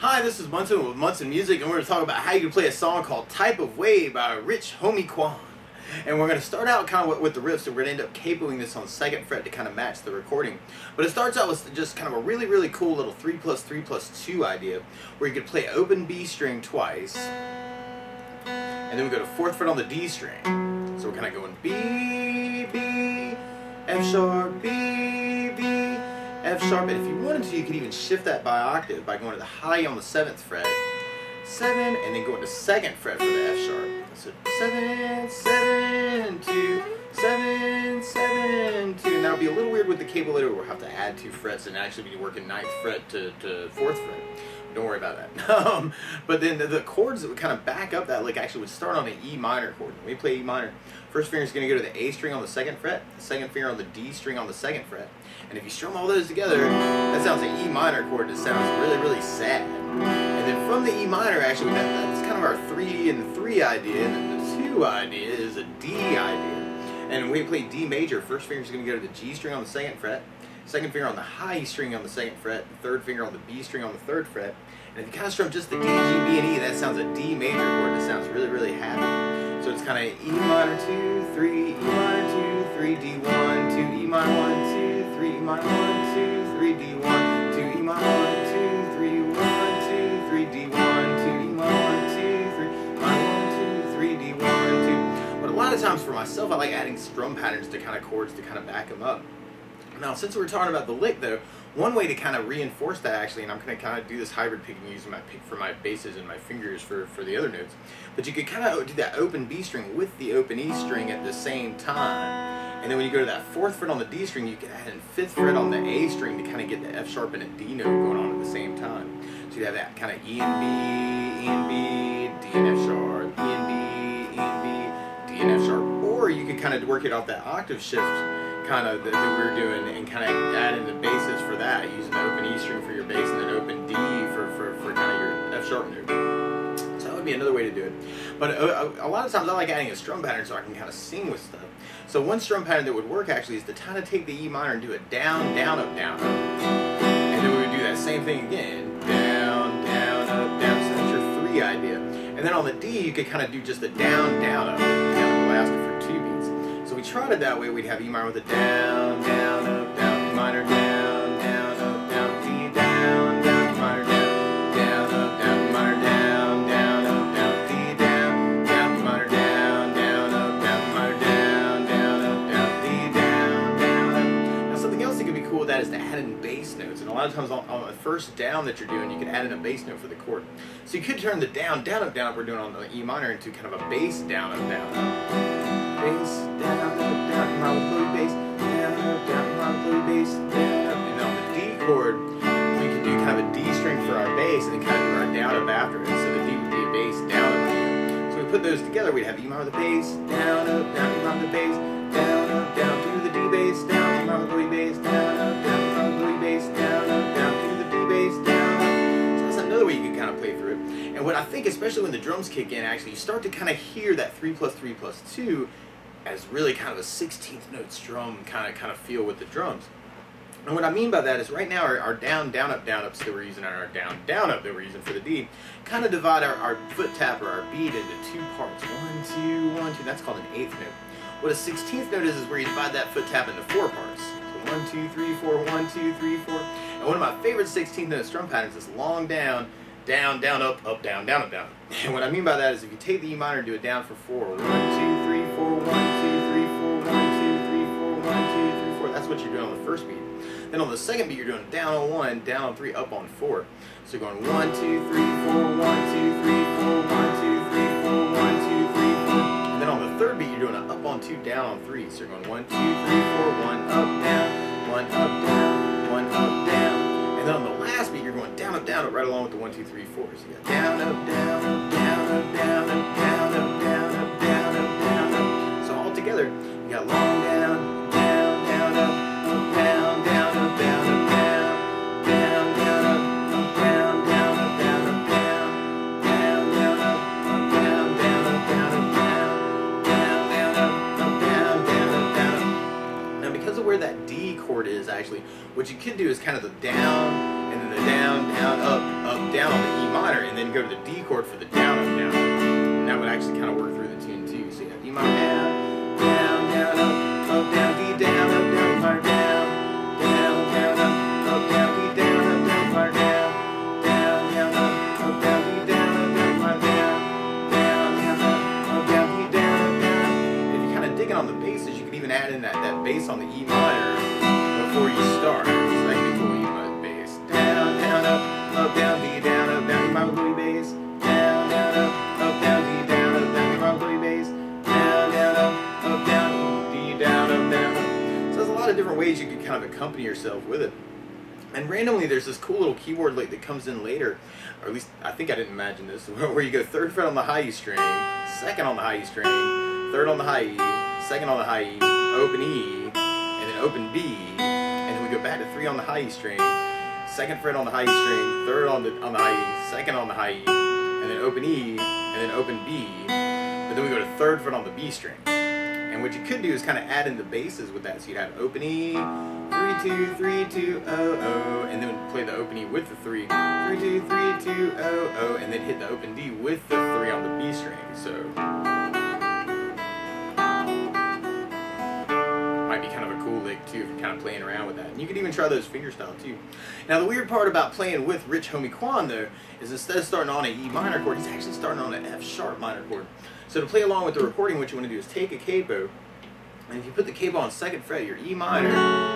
Hi, this is Munson with Munson Music, and we're going to talk about how you can play a song called Type of Way by Rich Homie Quan. And we're going to start out kind of with, the riff, so we're going to end up capoing this on the second fret to kind of match the recording. But it starts out with just kind of a really, really cool little 3 plus 3 plus 2 idea, where you could play open B string twice, and then we go to 4th fret on the D string. So we're kind of going B, B, F sharp, B, F sharp, and if you wanted to, you could even shift that by octave by going to the high on the seventh fret, seven, and then going to second fret for the F sharp. So seven, seven, two, seven, seven, two. And that'll be a little weird with the capo later. We'll have to add two frets and actually be working ninth fret to, to fourth fret. Don't worry about that. Um, but then the, the, chords that would kind of back up that lick actually would start on an E minor chord. When we play E minor, first finger is going to go to the A string on the second fret, the second finger on the D string on the second fret. And if you strum all those together, that sounds like E minor chord that sounds really, really sad. And then from the E minor, actually, that, that's kind of our three and three idea. And then the two idea is a D idea. And when we play D major, first finger is going to go to the G string on the second fret, second finger on the high string on the second fret, third finger on the B string on the third fret. And if you kind of strum just the D, G, B, and E, that sounds a D major chord that sounds really, really happy. So it's kind of E minor 2, 3, E minor 2, 3, D1, 2, E minor 1, 2, 3, E minor 1, 2, 3, D1, 2, E minor 1, 2, 3, 1, 2, 3, D1, 2, E minor 1, 2, 3, minor 1, 2, 3, D1, 2. But a lot of times for myself, I like adding strum patterns to kind of chords to kind of back them up. Now, since we're talking about the lick, though, one way to kind of reinforce that actually, and I'm going to kind of do this hybrid picking using my pick for my basses and my fingers for, for the other notes, but you could kind of do that open B string with the open E string at the same time. And then when you go to that fourth fret on the D string, you can add in fifth fret on the A string to kind of get the F sharp and a D note going on at the same time. So you have that kind of E and B, E and B, D and F sharp, E and B, E and B, D and F sharp. Or you could kind of work it off that octave shift kind of that, that, we're doing and kind of add in the basis for that using the open E string for your bass and then open D for, for, for kind of your F sharp note. So that would be another way to do it. But a, a, a, lot of times I like adding a strum pattern so I can kind of sing with stuff. So one strum pattern that would work actually is to kind of take the E minor and do it down, down, up, down. And then we would do that same thing again. Down, down, up, down. So that's your three idea. And then on the D you could kind of do just the down, down, up, down, blast we it that way, we'd have E minor with a down, down, up, down, E minor, down, down, up, down, D, down, down, E minor, down, down, up, down, E minor, down, down, up, down, D, down, down, E minor, down, down, up, down, E minor, down, down, up, down, D, down, down, up. Now something else that could be cool with that is to add in bass notes. And a lot of times on the first down that you're doing, you can add in a bass note for the chord. So you could turn the down, down, up, down, up we're doing on the E minor into kind of a bass down, up, down, up bass, down, up, down, my blue bass, down, up, down, my blue bass, down, up. And on the D chord, we could do kind of a D string for our bass and then kind of do our down up after it. So the D would be a bass, down up. So we put those together, we'd have E minor the bass, down, up, down, E minor the bass, down, up, down, to the D bass, down, E minor the blue bass, down, up, down, E minor the blue bass, down, up, down, to the D bass, down, up. So that's another way you can kind of play through it. And what I think, especially when the drums kick in, actually, you start to kind of hear that 3 plus 3 plus 2 as really kind of a 16th note strum kind of kind of feel with the drums. And what I mean by that is right now our, our down, down, up, down ups that we're using and our down, down, up that we're using for the D kind of divide our, our foot tap or our beat into two parts. One, two, one, two. That's called an eighth note. What a 16th note is is where you divide that foot tap into four parts. So one, two, three, four, one, two, three, four. And one of my favorite 16th note strum patterns is long down, down, down, up, up, down, down, up, down. And what I mean by that is if you take the E minor and do it down for four, one, two, three, four, one, What you're doing on the first beat. Then on the second beat, you're doing down on one, down on three, up on four. So you're going one, two, three, four, one, two, three, four, one, two, three, four, one, two, three, four. And then on the third beat, you're doing an up on two, down on three. So you're going one, two, three, four, one, up, down, one, up, down, one, up, down. And then on the last beat, you're going down, up, down, up, right along with the one, two, three, four. So you got down, up, down, do is kind of the down and then the down, down, up, up, down on the E minor, and then go to the D chord for the down, up, down. And that would actually kind of work through the tune too. So you have E minor down, down, down, up, up, down, D down, up, down, E minor down, down, up, up, down, D down, up, down, E minor down, down, up, up, down, D down, up, down, E minor down, on the basses, you could even add in that, that bass on the E minor ways you could kind of accompany yourself with it. And randomly, there's this cool little keyboard lick that comes in later, or at least I think I didn't imagine this, where you go third fret on the high E string, second on the high E string, third on the high E, second on the high E, open E, and then open B, and then we go back to three on the high E string, second fret on the high E string, third on the on the high E, second on the high E, and then open E, and then open B, but then we go to third fret on the B string. And what you could do is kind of add in the basses with that. So you'd have open E, three two three two oh oh, and then play the open E with the three, three two three two oh oh, and then hit the open D with the three on the B string. So kind of playing around with that. And you can even try those fingerstyle too. Now the weird part about playing with Rich Homie Quan though is instead of starting on an E minor chord, he's actually starting on an F sharp minor chord. So to play along with the recording, what you want to do is take a capo, and if you put the capo on second fret, your E minor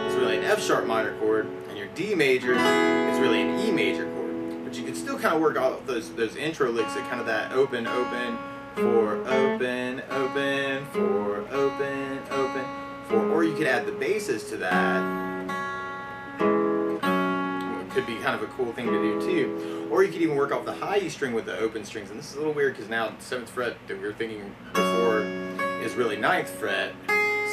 is really an F sharp minor chord, and your D major is really an E major chord. But you can still kind of work all those those intro licks at kind of that open, open, four open, open, four open, open, for, or you could add the basses to that. It could be kind of a cool thing to do too. Or you could even work off the high E string with the open strings. And this is a little weird because now seventh fret that we were thinking before is really ninth fret,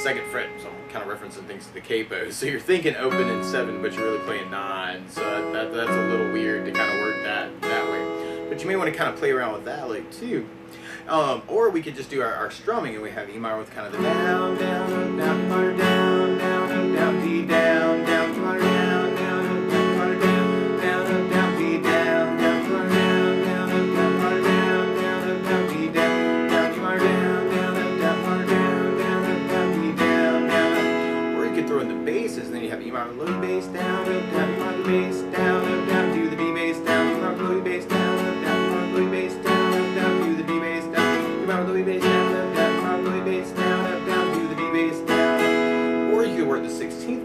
second fret. So I'm kind of referencing things to the capos. So you're thinking open in seven, but you're really playing nine. So that, that, that's a little weird to kind of work that that way. But you may want to kind of play around with that like too. Um, or we could just do our, our strumming and we have E minor with kind of the down, down, down, E minor, down, down, down, D down,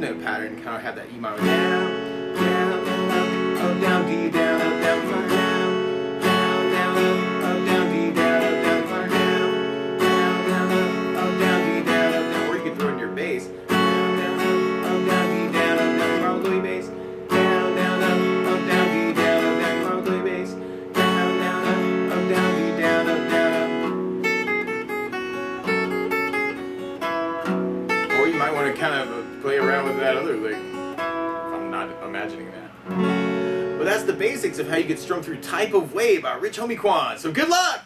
note pattern kind of have that E minor down, down, up, down, D down, up, down, play around with that other lick. I'm not imagining that. But that's the basics of how you can strum through Type of Way by Rich Homie Quan. So good luck!